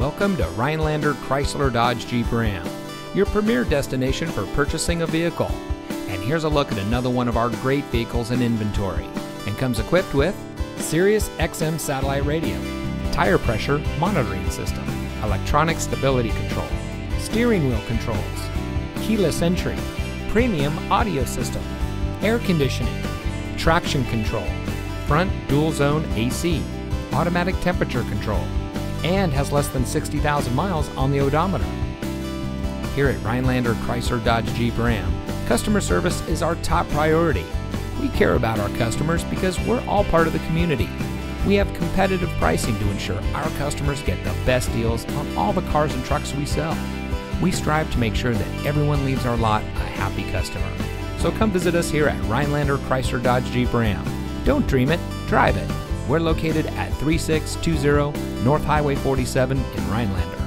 Welcome to Rhinelander Chrysler Dodge Jeep Ram, your premier destination for purchasing a vehicle. And here's a look at another one of our great vehicles in inventory and comes equipped with Sirius XM satellite radio, tire pressure monitoring system, electronic stability control, steering wheel controls, keyless entry, premium audio system, air conditioning, traction control, front dual zone AC, automatic temperature control, and has less than 60,000 miles on the odometer. Here at Rhinelander Chrysler Dodge Jeep Ram, customer service is our top priority. We care about our customers because we're all part of the community. We have competitive pricing to ensure our customers get the best deals on all the cars and trucks we sell. We strive to make sure that everyone leaves our lot a happy customer. So come visit us here at Rhinelander Chrysler Dodge Jeep Ram. Don't dream it, drive it. We're located at 3620 North Highway 47 in Rhinelander.